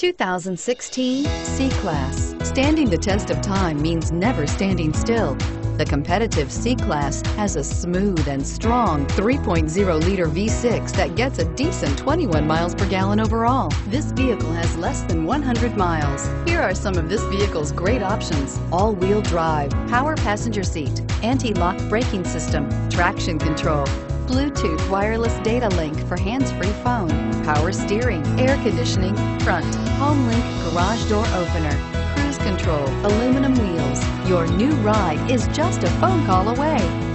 2016 C-Class. Standing the test of time means never standing still. The competitive C-Class has a smooth and strong 3.0-liter V6 that gets a decent 21 miles per gallon overall. This vehicle has less than 100 miles. Here are some of this vehicle's great options. All-wheel drive, power passenger seat, anti-lock braking system, traction control, Bluetooth wireless data link for hands-free phone, power steering, air conditioning, front, home link garage door opener, cruise control, aluminum wheels. Your new ride is just a phone call away.